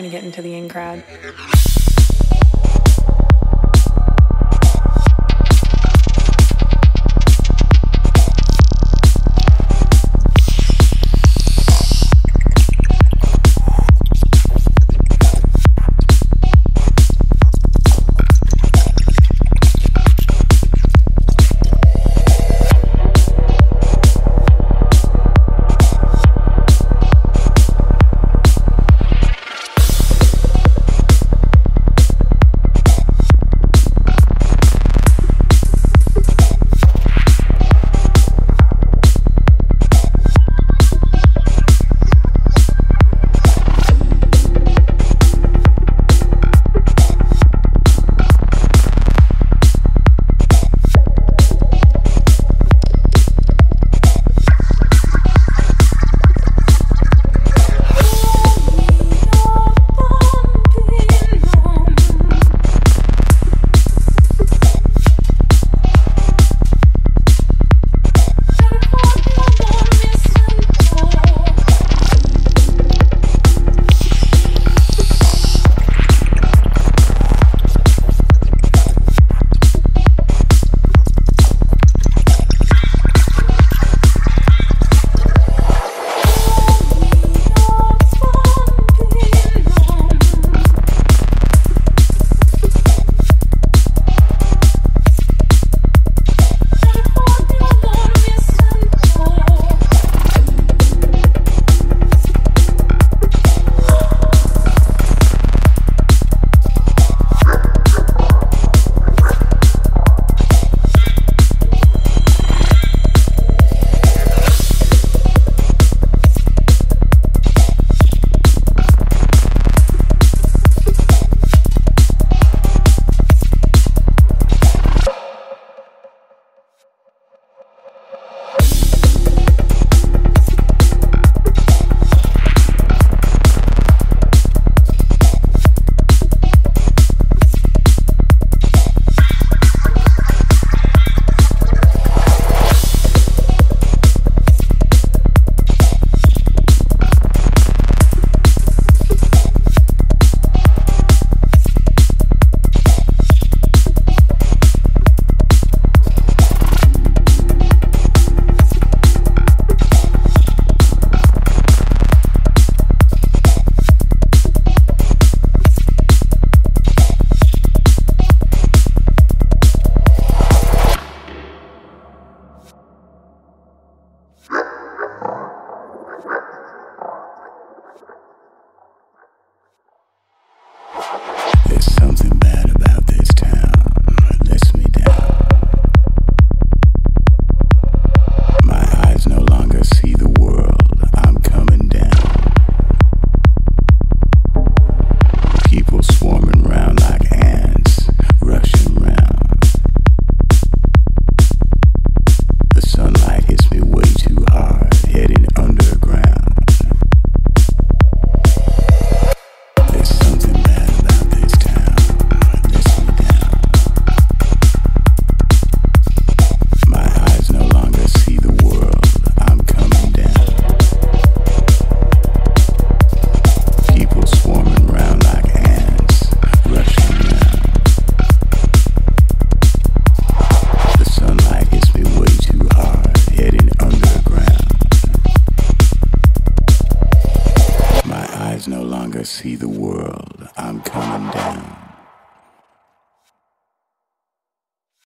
Trying to get into the in crowd.